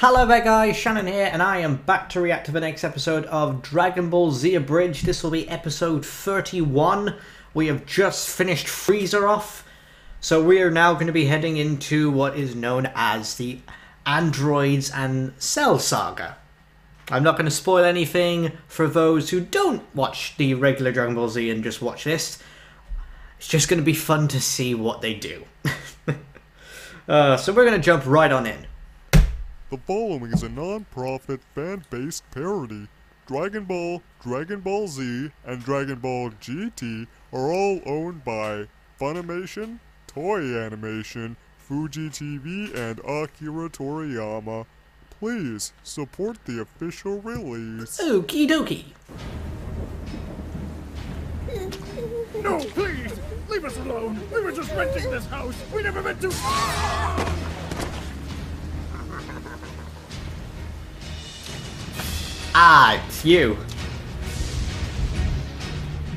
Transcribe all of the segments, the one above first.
Hello there guys, Shannon here, and I am back to react to the next episode of Dragon Ball Z Abridged. This will be episode 31. We have just finished Frieza off, so we are now going to be heading into what is known as the Androids and Cell Saga. I'm not going to spoil anything for those who don't watch the regular Dragon Ball Z and just watch this. It's just going to be fun to see what they do. uh, so we're going to jump right on in. The following is a non-profit fan-based parody. Dragon Ball, Dragon Ball Z, and Dragon Ball GT are all owned by Funimation, Toei Animation, Fuji TV, and Akira Toriyama. Please support the official release. Okie dokie. No, please! Leave us alone! We were just renting this house! We never meant to. Ah, it's you.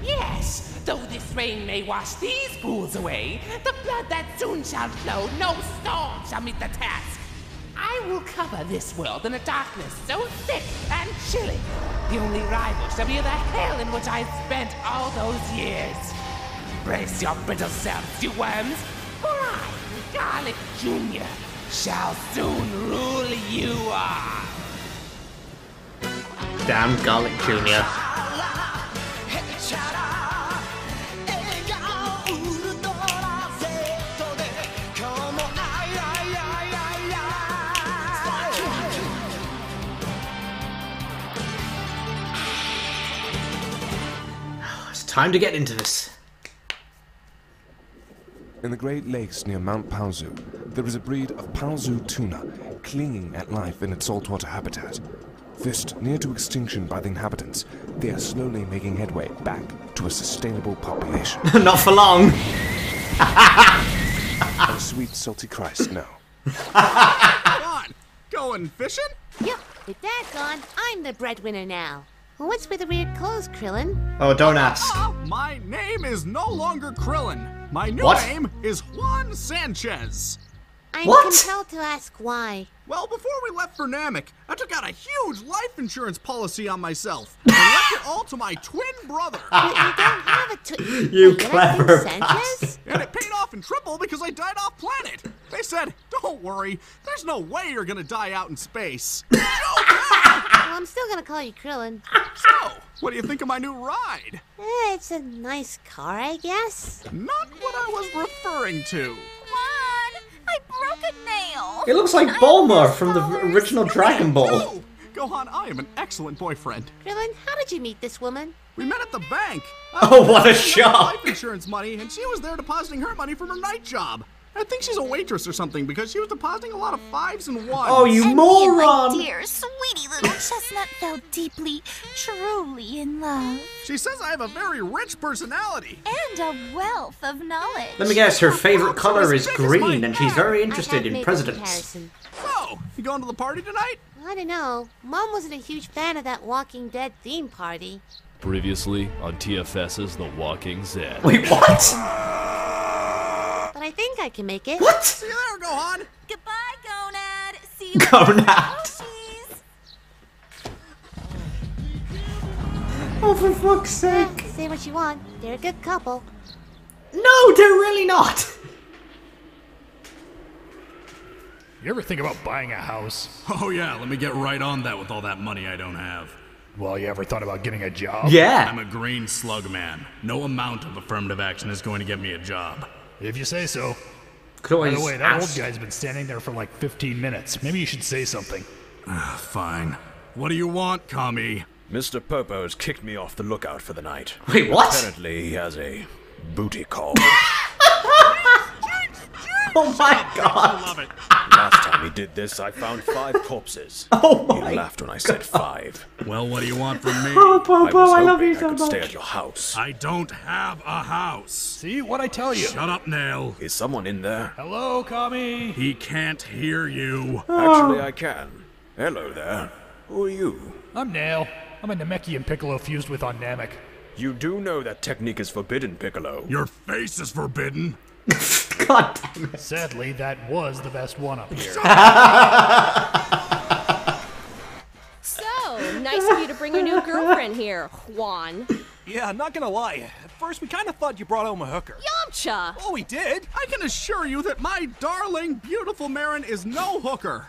Yes, though this rain may wash these pools away, the blood that soon shall flow, no storm shall meet the task. I will cover this world in a darkness so thick and chilling. The only rival shall be the hell in which I spent all those years. Brace your brittle selves, you worms, for I, Garlic Jr., shall soon rule you all. Damn Garlic Jr. It's time to get into this. In the Great Lakes near Mount Paozu, there is a breed of Paozu tuna clinging at life in its saltwater habitat. Fished near to extinction by the inhabitants, they are slowly making headway back to a sustainable population. Not for long. oh, sweet salty Christ, no. Come on! Going fishing? Yep, with that gone, I'm the breadwinner now. Well, what's with the weird clothes, Krillin? Oh, don't ask. Oh, my name is no longer Krillin. My new What? name is Juan Sanchez. I'm What? compelled to ask why. Well, before we left for Namek, I took out a huge life insurance policy on myself and left it all to my twin brother. But you don't have a t- You Wait, you're clever not Sanchez? bastard. And it paid off in triple because I died off planet. They said, don't worry, there's no way you're gonna die out in space. Joke! Well, I'm still gonna call you Krillin. so, what do you think of my new ride? Eh, it's a nice car, I guess. Not what I was referring to. Juan, I broke a nail. It looks like Bulma from the original Dragon Ball. Oh, Gohan, I am an excellent boyfriend. Krillin, how did you meet this woman? We met at the bank. Oh, what a shock. Life insurance money, and she was there depositing her money from her night job. I think she's a waitress or something because she was depositing a lot of fives and ones. Oh, you And me and my dear, sweetie little chestnut fell deeply, truly in love. She says I have a very rich personality. And a wealth of knowledge. Let me guess, her favorite color is green, and she's very interested in presidents. comparison. So, you going to the party tonight? I don't know. Mom wasn't a huge fan of that Walking Dead theme party. Previously on TFS's The Walking Dead. Wait, what? But I can make it. What? See you there, Gohan. Goodbye, Gonad. See you Gonad. Oh, later. Oshis. Oh, for fuck's sake. say what you want. They're a good couple. No, they're really not. You ever think about buying a house? Oh yeah, let me get right on that with all that money I don't have. Well, you ever thought about getting a job? Yeah. I'm a green slug man. No amount of affirmative action is going to get me a job. If you say so. Could By the way, that old guy's been standing there for like 15 minutes. Maybe you should say something. Ah, fine. What do you want, Kami? Mr. Popo's kicked me off the lookout for the night. Wait, what? Apparently, he has a booty call. Oh my god. I love it. Last time he did this, I found five corpses. Oh He my laughed when I said five. Well, what do you want from me? Oh, Popo, I Popo, was I, love hoping you I so could stay at your house. I don't have a house. See what I tell you? Shut up, Nail. Is someone in there? Hello, Kami. He can't hear you. Oh. Actually, I can. Hello there. Who are you? I'm Nail. I'm a Namekian Piccolo fused with on Namek. You do know that technique is forbidden, Piccolo. Your face is forbidden. God damn it. Sadly, that was the best one up here. so, nice of you to bring your new girlfriend here, Juan. Yeah, I'm not gonna lie. At first, we kind of thought you brought home a hooker. Yamcha! Oh, we did? I can assure you that my darling, beautiful Maron is no hooker.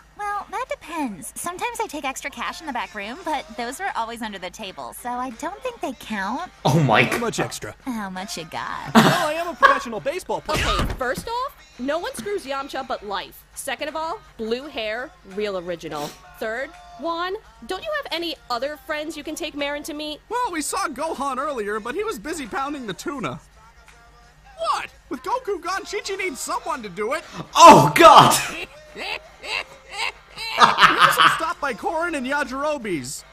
Well, that depends. Sometimes I take extra cash in the back room, but those were always under the table, so I don't think they count. Oh my How much extra? How much you got? well, oh, I am a professional baseball player. Okay, first off, no one screws Yamcha but life. Second of all, blue hair, real original. Third, Juan, don't you have any other friends you can take Maron to meet? Well, we saw Gohan earlier, but he was busy pounding the tuna. What? With Goku gone, Chi-Chi needs someone to do it. Oh god! we also stopped by Korin and Yajirobe's.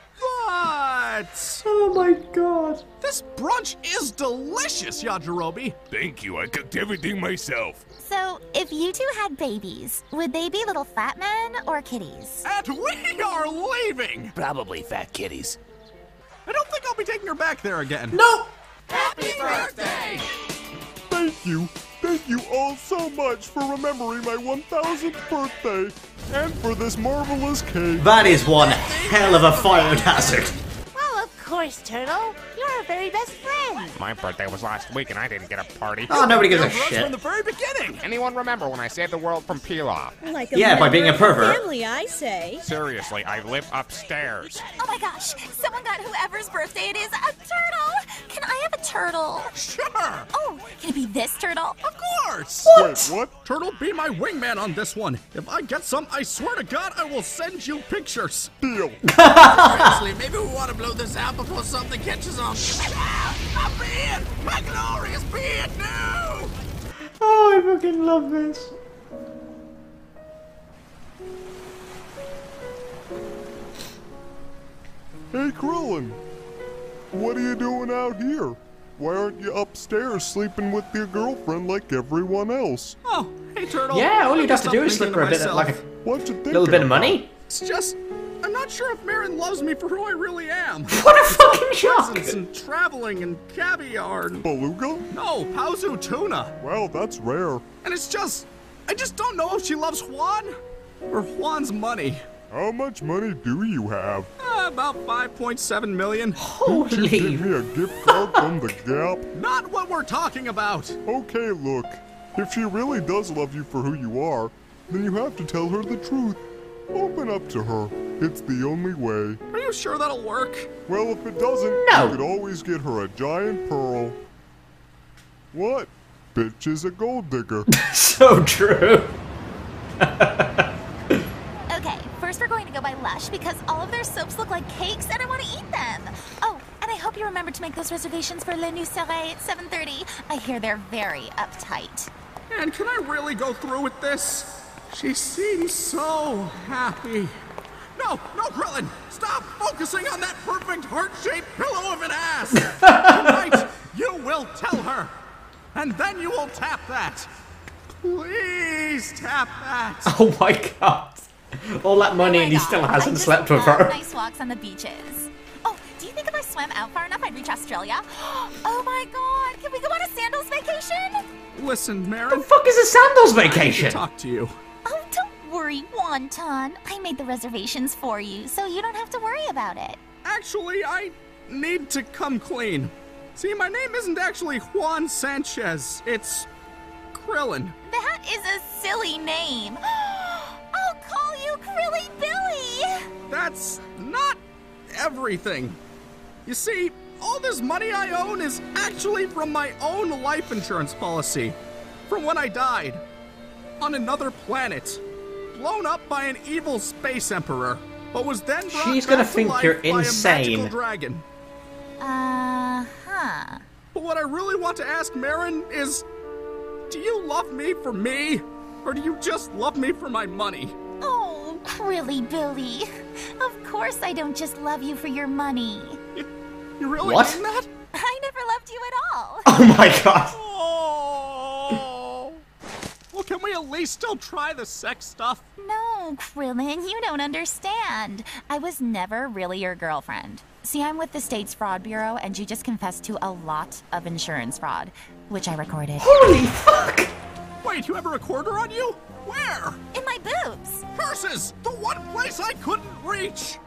But... Oh my god. This brunch is delicious, Yajirobe. Thank you, I cooked everything myself. So, if you two had babies, would they be little fat men or kitties? And we are leaving! Probably fat kitties. I don't think I'll be taking her back there again. No! Happy birthday! Thank you. Thank you all so much for remembering my 1000th birthday and for this marvelous cake. That is one hell of a fire hazard. Well, of course, Turtle. You're our very best friend. My birthday was last week and I didn't get a party. Oh, nobody gives a shit. From the very beginning. Anyone remember when I saved the world from Pilaf? Like Yeah, by being a pervert. Family, I say. Seriously, I live upstairs. Oh my gosh, someone got whoever's birthday it is a turtle! Can I have a turtle? Sure! Oh, can it be this turtle? Of course! Wait, what? Turtle, be my wingman on this one. If I get some, I swear to God, I will send you pictures. Deal. Seriously, maybe we want to blow this out before something catches on. Ah, a beard! My glorious beard, no! Oh, I fucking love this. Hey, Krillin. What are you doing out here? Why aren't you upstairs sleeping with your girlfriend like everyone else? Oh, hey, Turtle. Yeah, all you'd have to do is thinking slip her a bit, myself. like a What you thinking little bit of money. It's just, I'm not sure if Maron loves me for who I really am. What a fucking shock! Presents and traveling and caviar and... Beluga? No, Paozu tuna. Well, that's rare. And it's just, I just don't know if she loves Juan or Juan's money. How much money do you have? Uh, about 5.7 million. Don't you give me a gift card from the Gap? Not what we're talking about. Okay, look. If she really does love you for who you are, then you have to tell her the truth. Open up to her. It's the only way. Are you sure that'll work? Well, if it doesn't, No. you could always get her a giant pearl. What? Bitch is a gold digger. So true. Okay, first we're going to go by Lush because all of their soaps look like cakes and I want to eat them. Oh, and I hope you remember to make those reservations for Le Nuceret at 7.30. I hear they're very uptight. And can I really go through with this? She seems so happy. No, no, Krillin! Stop focusing on that perfect heart-shaped pillow of an ass! Tonight, you will tell her, and then you will tap that. Please tap that. Oh my god. All that money Oh and he still I hasn't just slept with love her. Nice walks on the beaches. Oh, do you think if I swam out far enough, I'd reach Australia? Oh my God! Can we go on a sandals vacation? Listen, Maron. The fuck is a sandals I need to vacation? talk to you. Worry, Wonton. I made the reservations for you, so you don't have to worry about it. Actually, I need to come clean. See, my name isn't actually Juan Sanchez. It's Krillin. That is a silly name. I'll call you Crilly Billy. That's not everything. You see, all this money I own is actually from my own life insurance policy. From when I died. On another planet. Blown up by an evil space emperor. But was then brought She's gonna back to think life you're by a magical insane. dragon. Uh huh. But what I really want to ask Maron is Do you love me for me? Or do you just love me for my money? Oh, Crilly Billy. Of course I don't just love you for your money. You really What? mean that? I never loved you at all. Oh my god. Well, can we at least still try the sex stuff? No, Krillin, you don't understand. I was never really your girlfriend. See, I'm with the State's Fraud Bureau, and you just confessed to a lot of insurance fraud, which I recorded. Holy fuck. Wait, you have a recorder on you? Where? In my boobs. Curses! The one place I couldn't reach!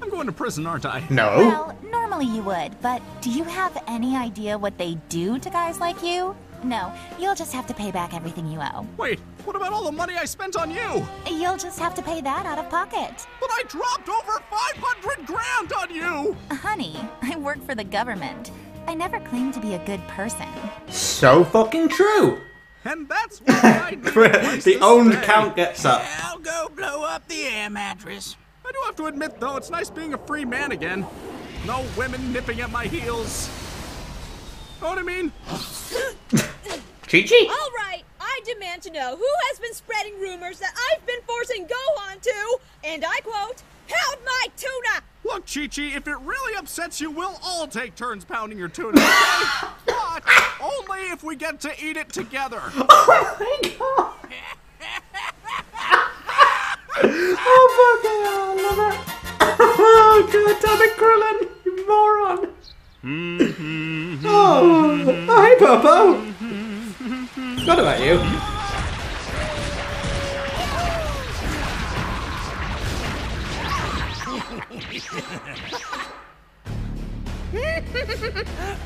I'm going to prison, aren't I? No. Well, normally you would, but do you have any idea what they do to guys like you? No, you'll just have to pay back everything you owe. Wait, what about all the money I spent on you? You'll just have to pay that out of pocket. But I dropped over 500 grand on you! Honey, I work for the government. I never claimed to be a good person. So fucking true. And that's why I need the to owned stay. count gets up. I'll go blow up the air mattress. I do have to admit, though, it's nice being a free man again. No women nipping at my heels. Know what I mean? Chi Chi? All right, I demand to know who has been spreading rumors that I've been forcing Gohan to, and I quote, pound my tuna! Look, Chi Chi, if it really upsets you, we'll all take turns pounding your tuna, okay? but only if we get to eat it together. Oh my god! Oh, fucking hell, I love it. Oh god damn it, Krillin, you moron. Mm-hmm. oh, oh, hey Popo. What about you?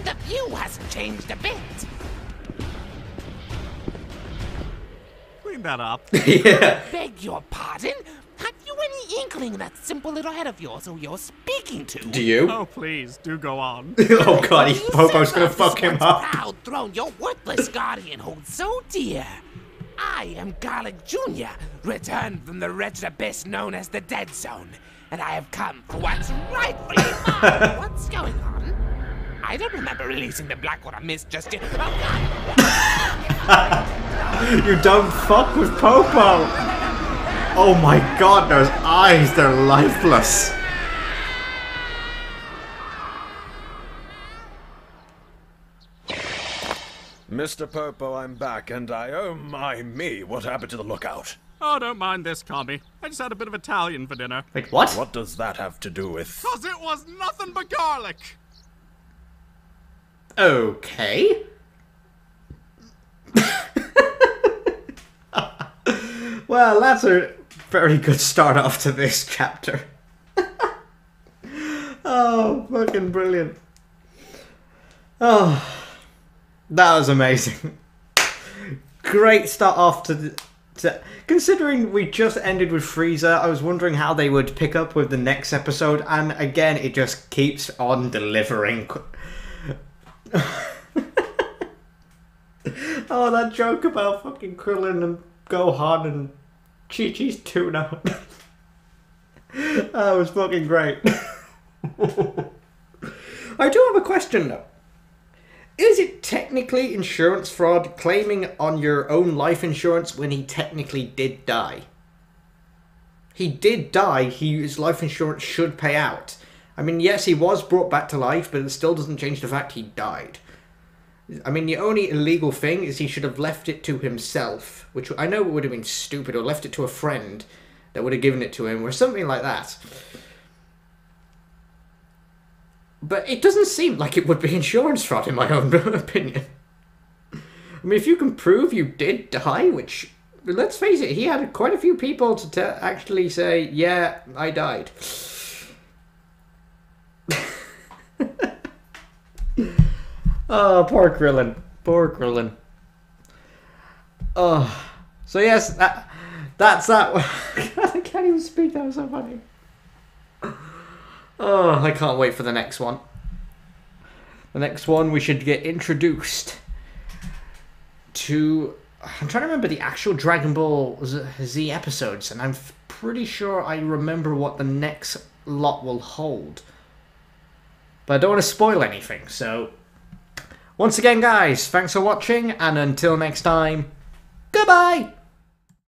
the view hasn't changed a bit. Clean that up. yeah. Beg your pardon? Have you inkling that simple little head of yours who you're speaking to? Do you? Oh, please, do go on. oh god, he, Popo's gonna fuck him up. Proud throne your worthless guardian holds so dear. I am Garlic Jr., returned from the wretched abyss known as the Dead Zone, and I have come for what's rightfully mine. what's going on? I don't remember releasing the Blackwater Mist just yet. Oh, you don't fuck with Popo. Oh my god, those eyes, they're lifeless. Mr. Popo, I'm back, and I, oh my me, what happened to the lookout? Oh, don't mind this, Tommy. I just had a bit of Italian for dinner. Wait, what? What does that have to do with... Cause it was nothing but garlic. Okay. well, that's a very good start off to this chapter. oh, fucking brilliant. Oh, that was amazing. Great start off to, the- to. Considering we just ended with Frieza, I was wondering how they would pick up with the next episode, and again, it just keeps on delivering. Oh, that joke about fucking Krillin and Gohan and Chi Chi's tuna. that was fucking great. I do have a question though. Is it technically insurance fraud claiming on your own life insurance when he technically did die? He did die, he, his life insurance should pay out. I mean, yes, he was brought back to life, but it still doesn't change the fact he died. I mean, the only illegal thing is he should have left it to himself, which I know would have been stupid, or left it to a friend that would have given it to him, or something like that. But it doesn't seem like it would be insurance fraud, in my own opinion. I mean, if you can prove you did die, which, let's face it, he had quite a few people to actually say, yeah, I died. Oh, poor Krillin. Poor Krillin. Oh. So, yes, that, that's that. One I can't even speak. That was so funny. Oh, I can't wait for the next one. The next one, we should get introduced to. I'm trying to remember the actual Dragon Ball Z, Z episodes, and I'm pretty sure I remember what the next lot will hold. But I don't want to spoil anything, so once again, guys, thanks for watching, and until next time, goodbye!